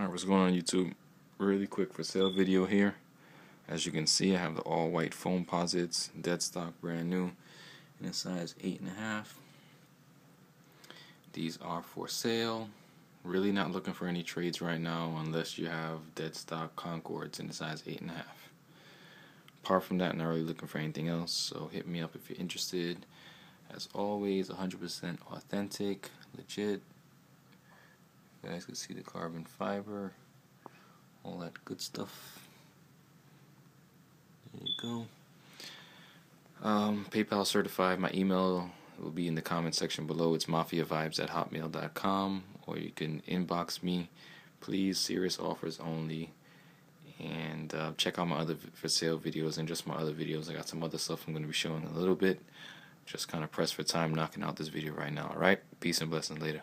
Alright, what's going on YouTube? Really quick for sale video here. As you can see, I have the all white Foamposites, dead stock, brand new, in a size 8.5. These are for sale. Really not looking for any trades right now unless you have dead stock Concords in the size 8.5. Apart from that, not really looking for anything else, so hit me up if you're interested. As always, 100% authentic, legit, you guys can see the carbon fiber, all that good stuff. There you go. Um, PayPal certified. My email will be in the comment section below. It's mafiavibes at hotmail.com, or you can inbox me. Please, serious offers only. And uh, check out my other for sale videos and just my other videos. I got some other stuff I'm going to be showing a little bit. Just kind of pressed for time knocking out this video right now. Alright? Peace and blessings later.